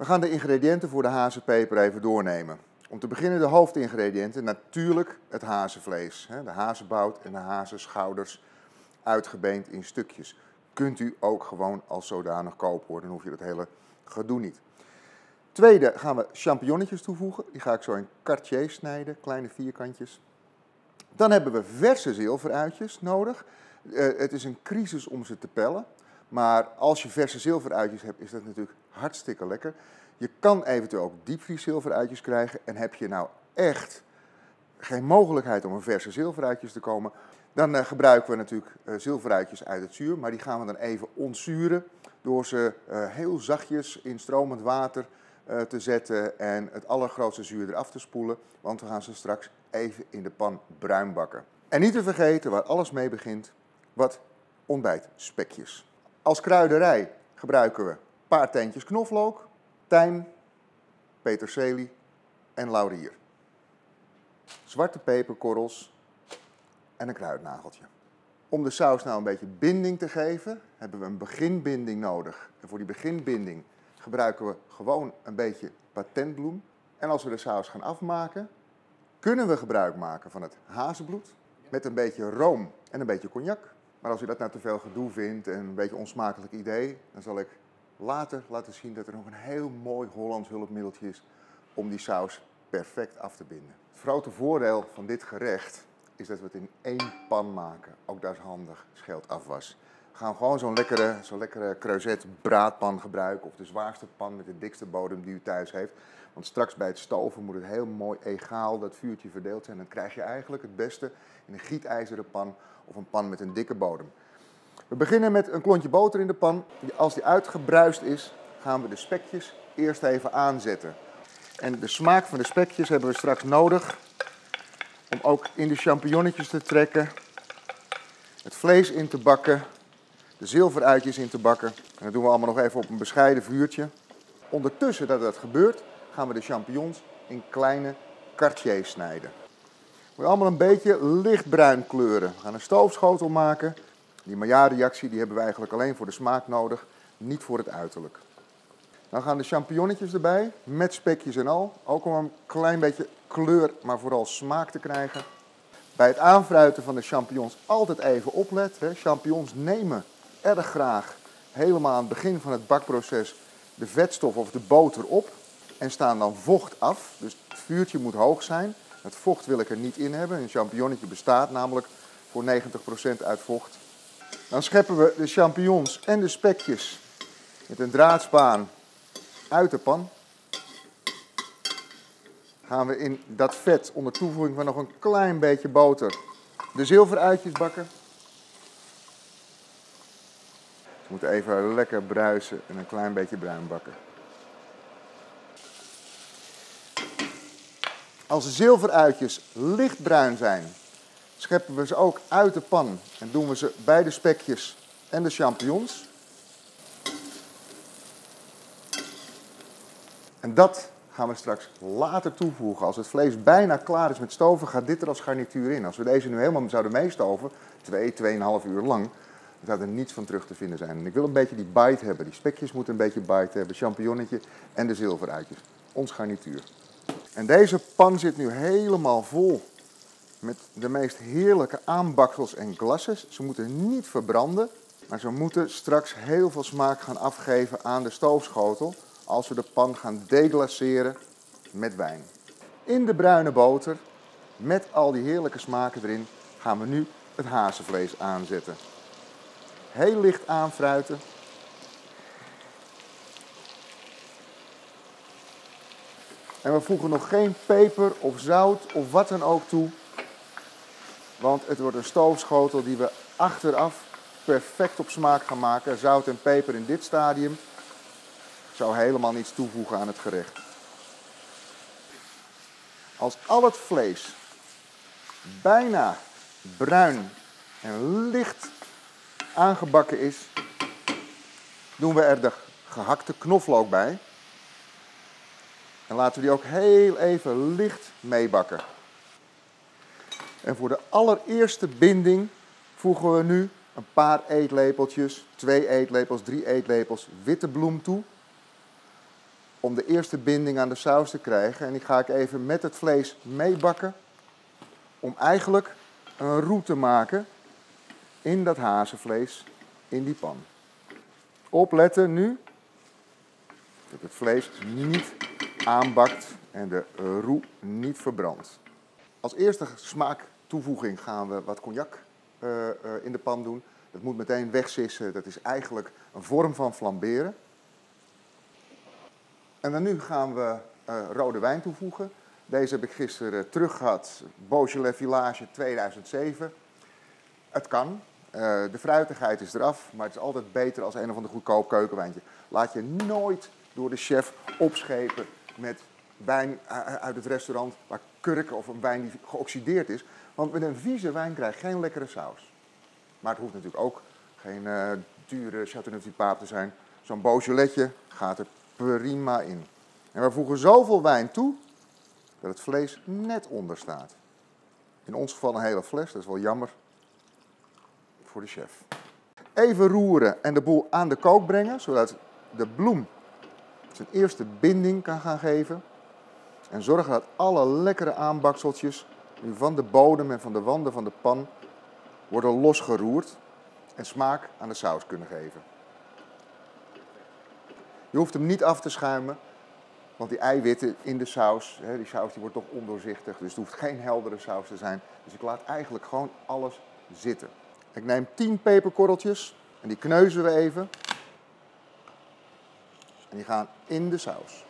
We gaan de ingrediënten voor de hazenpeper even doornemen. Om te beginnen de hoofdingrediënten. Natuurlijk het hazenvlees. De hazenbout en de hazenschouders uitgebeend in stukjes. Kunt u ook gewoon als zodanig kopen hoor. Dan hoef je dat hele gedoe niet. Tweede gaan we champignonnetjes toevoegen. Die ga ik zo in quartiers snijden, kleine vierkantjes. Dan hebben we verse zilveruitjes nodig. Uh, het is een crisis om ze te pellen. Maar als je verse zilveruitjes hebt, is dat natuurlijk hartstikke lekker. Je kan eventueel ook diepvries zilveruitjes krijgen. En heb je nou echt geen mogelijkheid om een verse zilveruitjes te komen, dan uh, gebruiken we natuurlijk uh, zilveruitjes uit het zuur. Maar die gaan we dan even ontzuren door ze heel zachtjes in stromend water te zetten en het allergrootste zuur eraf te spoelen. Want we gaan ze straks even in de pan bruin bakken. En niet te vergeten, waar alles mee begint, wat ontbijtspekjes. Als kruiderij gebruiken we een paar teentjes knoflook, tijm, peterselie en laurier. Zwarte peperkorrels en een kruidnageltje. Om de saus nou een beetje binding te geven, hebben we een beginbinding nodig. En voor die beginbinding gebruiken we gewoon een beetje patentbloem. En als we de saus gaan afmaken, kunnen we gebruik maken van het hazenbloed met een beetje room en een beetje cognac. Maar als u dat nou te veel gedoe vindt en een beetje onsmakelijk idee, dan zal ik later laten zien dat er nog een heel mooi Hollands hulpmiddeltje is om die saus perfect af te binden. Het grote voordeel van dit gerecht is dat we het in één pan maken. Ook dat is handig, scheelt afwas. Gaan gewoon zo'n lekkere, zo'n lekkere creuset braadpan gebruiken of de zwaarste pan met de dikste bodem die u thuis heeft. Want straks bij het stoven moet het heel mooi egaal dat vuurtje verdeeld zijn. Dan krijg je eigenlijk het beste in een gietijzeren pan of een pan met een dikke bodem. We beginnen met een klontje boter in de pan. Als die uitgebruist is, gaan we de spekjes eerst even aanzetten. En de smaak van de spekjes hebben we straks nodig om ook in de champignonnetjes te trekken, het vlees in te bakken, de zilveruitjes in te bakken. En dat doen we allemaal nog even op een bescheiden vuurtje. Ondertussen dat dat gebeurt, gaan we de champignons in kleine quartiers snijden. We allemaal een beetje lichtbruin kleuren. We gaan een stoofschotel maken. Die Maillard-reactie die hebben we eigenlijk alleen voor de smaak nodig, niet voor het uiterlijk. Dan gaan de champignonnetjes erbij, met spekjes en al. Ook om een klein beetje kleur, maar vooral smaak te krijgen. Bij het aanfruiten van de champignons altijd even opletten. Champignons nemen erg graag helemaal aan het begin van het bakproces de vetstof of de boter op en staan dan vocht af. Dus het vuurtje moet hoog zijn. Het vocht wil ik er niet in hebben. Een champignonnetje bestaat namelijk voor 90% uit vocht. Dan scheppen we de champignons en de spekjes met een draadspaan uit de pan. Gaan we in dat vet onder toevoeging van nog een klein beetje boter de zilveruitjes bakken. Ze moeten even lekker bruisen en een klein beetje bruin bakken. Als de zilveruitjes lichtbruin zijn, scheppen we ze ook uit de pan en doen we ze bij de spekjes en de champignons. En dat gaan we straks later toevoegen. Als het vlees bijna klaar is met stoven, gaat dit er als garnituur in. Als we deze nu helemaal zouden meestoven, 2, 2,5 uur lang, zou er niets van terug te vinden zijn. En ik wil een beetje die bite hebben. Die spekjes moeten een beetje bite hebben, champignonnetje en de zilveruitjes. Ons garnituur. En deze pan zit nu helemaal vol met de meest heerlijke aanbaksels en glasses. Ze moeten niet verbranden, maar ze moeten straks heel veel smaak gaan afgeven aan de stoofschotel als we de pan gaan deglaceren met wijn. In de bruine boter, met al die heerlijke smaken erin, gaan we nu het hazenvlees aanzetten. Heel licht aanfruiten En we voegen nog geen peper of zout of wat dan ook toe. Want het wordt een stoofschotel die we achteraf perfect op smaak gaan maken. Zout en peper in dit stadium zou helemaal niets toevoegen aan het gerecht. Als al het vlees bijna bruin en licht aangebakken is, doen we er de gehakte knoflook bij. En laten we die ook heel even licht meebakken. En voor de allereerste binding voegen we nu een paar eetlepeltjes, twee eetlepels, drie eetlepels witte bloem toe. om de eerste binding aan de saus te krijgen. En die ga ik even met het vlees meebakken. Om eigenlijk een roe te maken in dat hazenvlees in die pan. Opletten nu dat het vlees niet aanbakt en de roe niet verbrandt. Als eerste smaaktoevoeging gaan we wat cognac uh, uh, in de pan doen. Dat moet meteen wegsissen. Dat is eigenlijk een vorm van flamberen. En dan nu gaan we uh, rode wijn toevoegen. Deze heb ik gisteren terug gehad. Beaujolais Village 2007. Het kan. De fruitigheid is eraf, maar het is altijd beter als een of ander goedkoop keukenwijntje. Laat je nooit door de chef opschepen met wijn uit het restaurant waar kurken of een wijn die geoxideerd is. Want met een vieze wijn krijg je geen lekkere saus. Maar het hoeft natuurlijk ook geen uh, dure Chateauneuf paap te zijn. Zo'n Beaujoletje gaat er prima in. En we voegen zoveel wijn toe dat het vlees net onder staat. In ons geval een hele fles, dat is wel jammer voor de chef. Even roeren en de boel aan de kook brengen, zodat de bloem zijn eerste binding kan gaan geven. En zorgen dat alle lekkere aanbakseltjes nu van de bodem en van de wanden van de pan worden losgeroerd en smaak aan de saus kunnen geven. Je hoeft hem niet af te schuimen, want die eiwitten in de saus, die saus die wordt toch ondoorzichtig, dus het hoeft geen heldere saus te zijn. Dus ik laat eigenlijk gewoon alles zitten. Ik neem 10 peperkorreltjes en die kneuzen we even. En die gaan in de saus.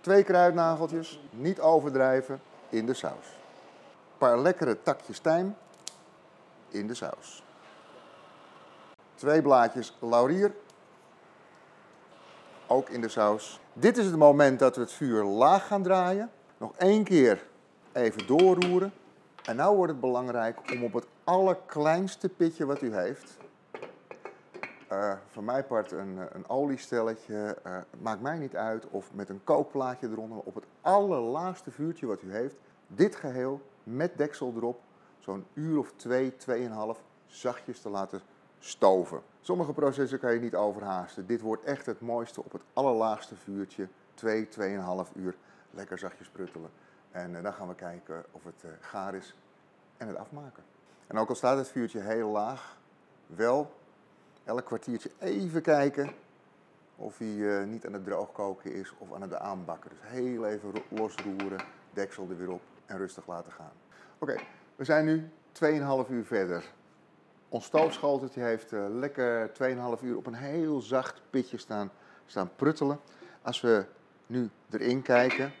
Twee kruidnageltjes, niet overdrijven, in de saus. Een paar lekkere takjes tijm in de saus. Twee blaadjes laurier, ook in de saus. Dit is het moment dat we het vuur laag gaan draaien. Nog één keer even doorroeren. En nu wordt het belangrijk om op het allerkleinste pitje wat u heeft, uh, voor mij part een, eh, een oliestelletje, uh, maakt mij niet uit, of met een kookplaatje eronder, op het allerlaagste vuurtje wat u heeft, dit geheel met deksel erop, zo'n uur of twee, tweeënhalf, zachtjes te laten stoven. Sommige processen kan je niet overhaasten. Dit wordt echt het mooiste op het allerlaagste vuurtje, 2, 2,5 uur, lekker zachtjes pruttelen. En dan gaan we kijken of het gaar is en het afmaken. En ook al staat het vuurtje heel laag, wel elk kwartiertje even kijken of hij uh, niet aan het droogkoken is of aan het aanbakken. Dus heel even losroeren, deksel er weer op en rustig laten gaan. Oké, we zijn nu 2,5 uur verder. Ons stoofschoteltje heeft uh, lekker 2,5 uur op een heel zacht pitje staan, staan pruttelen. Als we nu erin kijken,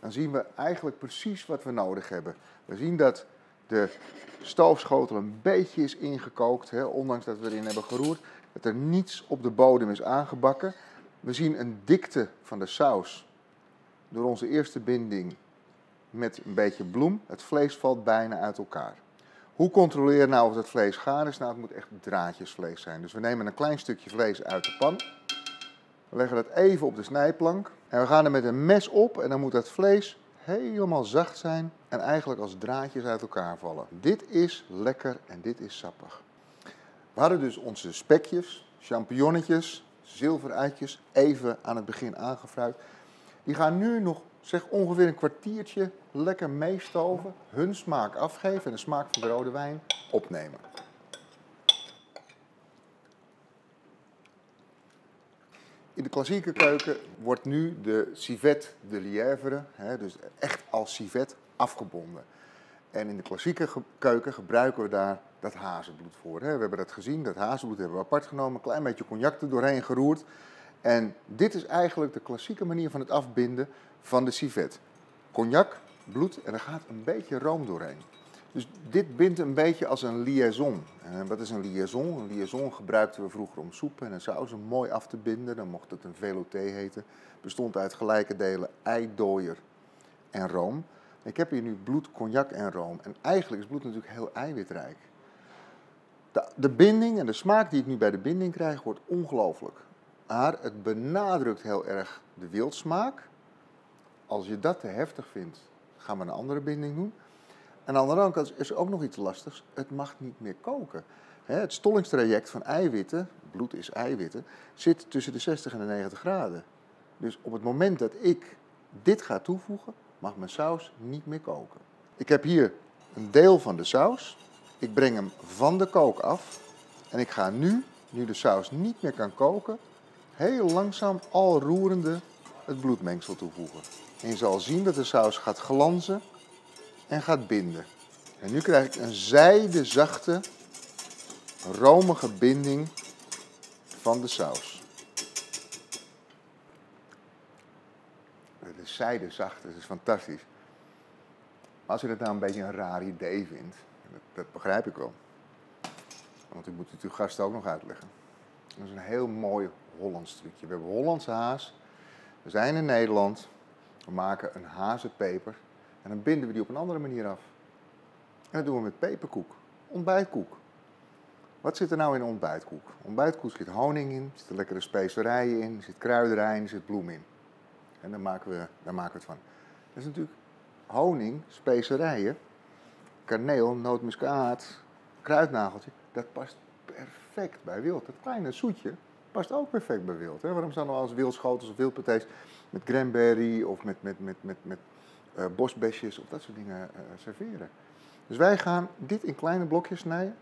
dan zien we eigenlijk precies wat we nodig hebben. We zien dat de stoofschotel een beetje is ingekookt, hè, ondanks dat we erin hebben geroerd, dat er niets op de bodem is aangebakken. We zien een dikte van de saus door onze eerste binding met een beetje bloem. Het vlees valt bijna uit elkaar. Hoe controleer je nou of het vlees gaar is? Nou, het moet echt draadjesvlees zijn. Dus we nemen een klein stukje vlees uit de pan. We leggen dat even op de snijplank. En we gaan er met een mes op en dan moet het vlees helemaal zacht zijn en eigenlijk als draadjes uit elkaar vallen. Dit is lekker en dit is sappig. We hadden dus onze spekjes, champignonnetjes, zilveruitjes even aan het begin aangefruit. Die gaan nu nog zeg ongeveer een kwartiertje lekker meestoven, hun smaak afgeven en de smaak van de rode wijn opnemen. In de klassieke keuken wordt nu de civet de lièvre, hè, dus echt als civet, afgebonden. En in de klassieke keuken gebruiken we daar dat hazenbloed voor. Hè. We hebben dat gezien, dat hazenbloed hebben we apart genomen, een klein beetje cognac er doorheen geroerd. En dit is eigenlijk de klassieke manier van het afbinden van de civet. Cognac, bloed en er gaat een beetje room doorheen. Dus dit bindt een beetje als een liaison. En wat is een liaison? Een liaison gebruikten we vroeger om soepen en sauzen mooi af te binden. Dan mocht het een velouté heten. Bestond uit gelijke delen eidooier en room. Ik heb hier nu bloed, cognac en room. En eigenlijk is bloed natuurlijk heel eiwitrijk. De, de binding en de smaak die ik nu bij de binding krijg, wordt ongelooflijk. Maar het benadrukt heel erg de wildsmaak. Als je dat te heftig vindt, gaan we een andere binding doen. Aan de andere kant is er ook nog iets lastigs. Het mag niet meer koken. Het stollingstraject van eiwitten bloed is eiwitten, zit tussen de 60 en de 90 graden. Dus op het moment dat ik dit ga toevoegen, mag mijn saus niet meer koken. Ik heb hier een deel van de saus. Ik breng hem van de kook af. En ik ga nu, nu de saus niet meer kan koken, heel langzaam al roerende het bloedmengsel toevoegen. En je zal zien dat de saus gaat glanzen en gaat binden. En nu krijg ik een zijdezachte, romige binding van de saus. Het is zijdezacht, het is fantastisch. Maar als u dat nou een beetje een raar idee vindt, dat, begrijp ik wel. Want u moet het uw gasten ook nog uitleggen. Dat is een heel mooi Hollands trucje. We hebben Hollandse haas. We zijn in Nederland. We maken een hazenpeper. En dan binden we die op een andere manier af. En dat doen we met peperkoek. Ontbijtkoek. Wat zit er nou in ontbijtkoek? Ontbijtkoek zit honing in, zitten lekkere specerijen in, zit kruiderij in, zit bloem in. En daar maken we, daar maken we het van. Dat is natuurlijk honing, specerijen, kaneel, nootmuskaat, kruidnageltje. Dat past perfect bij wild. Dat kleine zoetje past ook perfect bij wild. Hè? Waarom zouden we als wildschotels of wildpatés met cranberry of met, met, met, met uh, bosbesjes of dat soort dingen uh, serveren? Dus wij gaan dit in kleine blokjes snijden,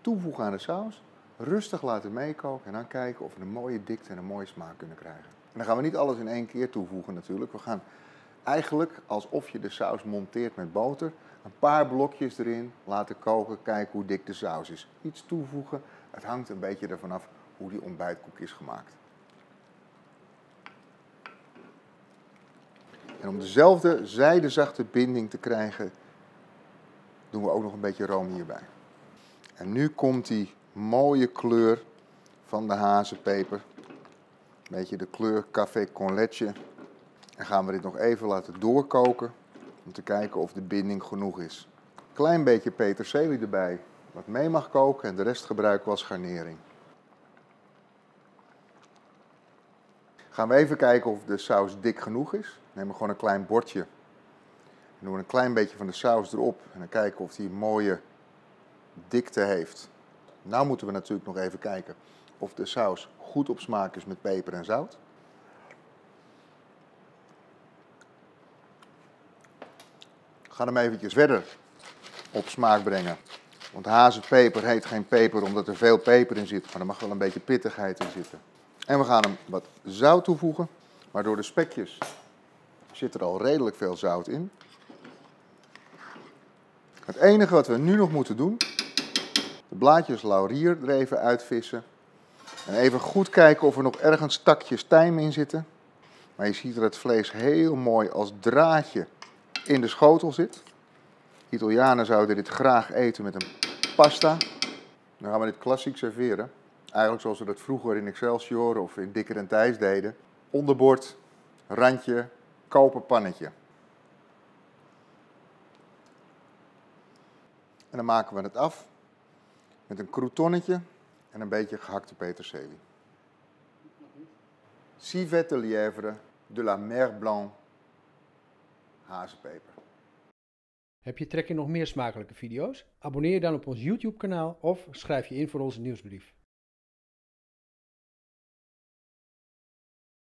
toevoegen aan de saus, rustig laten meekoken en dan kijken of we een mooie dikte en een mooie smaak kunnen krijgen. En dan gaan we niet alles in één keer toevoegen natuurlijk. We gaan eigenlijk alsof je de saus monteert met boter, een paar blokjes erin laten koken, kijken hoe dik de saus is. Iets toevoegen, het hangt een beetje ervan af hoe die ontbijtkoek is gemaakt. En om dezelfde zijdezachte binding te krijgen, doen we ook nog een beetje room hierbij. En nu komt die mooie kleur van de hazenpeper. Een beetje de kleur café con leche. En gaan we dit nog even laten doorkoken om te kijken of de binding genoeg is. Klein beetje peterselie erbij, wat mee mag koken en de rest gebruiken we als garnering. Gaan we even kijken of de saus dik genoeg is. Neem gewoon een klein bordje. En doen we een klein beetje van de saus erop en dan kijken of die een mooie dikte heeft. Nou moeten we natuurlijk nog even kijken of de saus goed op smaak is met peper en zout. ga hem eventjes verder op smaak brengen. Want hazenpeper heet geen peper omdat er veel peper in zit, maar er mag wel een beetje pittigheid in zitten. En we gaan hem wat zout toevoegen, maar door de spekjes zit er al redelijk veel zout in. Het enige wat we nu nog moeten doen, de blaadjes laurier er even uitvissen. En even goed kijken of er nog ergens takjes tijm in zitten. Maar je ziet dat het vlees heel mooi als draadje in de schotel zit. Italianen zouden dit graag eten met een pasta. Dan gaan we dit klassiek serveren. Eigenlijk zoals we dat vroeger in Excelsior of in Dikker en Thijs deden. Onderbord, randje, koper pannetje. En dan maken we het af met een croutonnetje en een beetje gehakte peterselie. Civet de lièvre de la mer blanc hazenpeper. Heb je trek in nog meer smakelijke video's? Abonneer je dan op ons YouTube kanaal of schrijf je in voor onze nieuwsbrief.